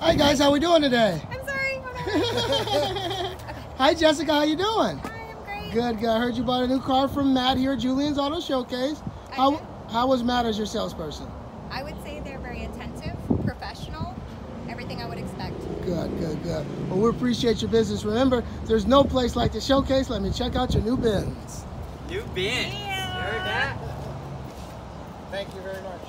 Hi guys, how we doing today? I'm sorry. okay. Hi Jessica, how you doing? Hi, I'm great. Good, good. I heard you bought a new car from Matt here at Julian's Auto Showcase. I How did. how was Matt as your salesperson? I would say they're very attentive, professional, everything I would expect. Good, good, good. Well, we appreciate your business. Remember, there's no place like the showcase. Let me check out your new Benz. New Benz? Yeah. Heard that? Thank you very much.